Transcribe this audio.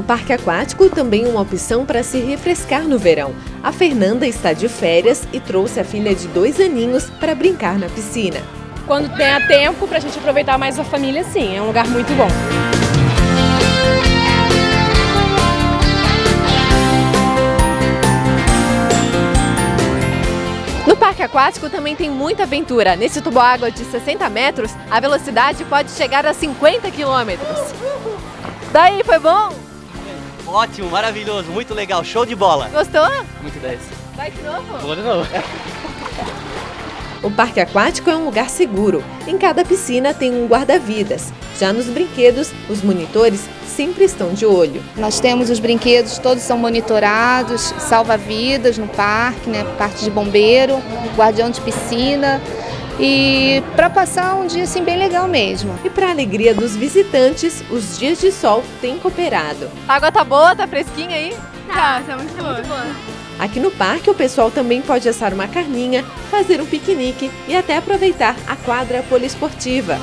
O parque aquático também é uma opção para se refrescar no verão. A Fernanda está de férias e trouxe a filha de dois aninhos para brincar na piscina. Quando tenha tempo para a gente aproveitar mais a família, sim, é um lugar muito bom. No parque aquático também tem muita aventura. Nesse tubo-água de 60 metros, a velocidade pode chegar a 50 quilômetros. Daí, foi bom? Ótimo, maravilhoso, muito legal, show de bola. Gostou? Muito 10. Vai de novo? Vou de novo. O parque aquático é um lugar seguro. Em cada piscina tem um guarda-vidas. Já nos brinquedos, os monitores sempre estão de olho. Nós temos os brinquedos, todos são monitorados, salva-vidas no parque, né? Parte de bombeiro, guardião de piscina. E para passar um dia assim bem legal mesmo. E para alegria dos visitantes, os dias de sol têm cooperado. A água tá boa, tá fresquinha aí? Tá, tá muito boa. Muito boa. Aqui no parque, o pessoal também pode assar uma carninha, fazer um piquenique e até aproveitar a quadra poliesportiva.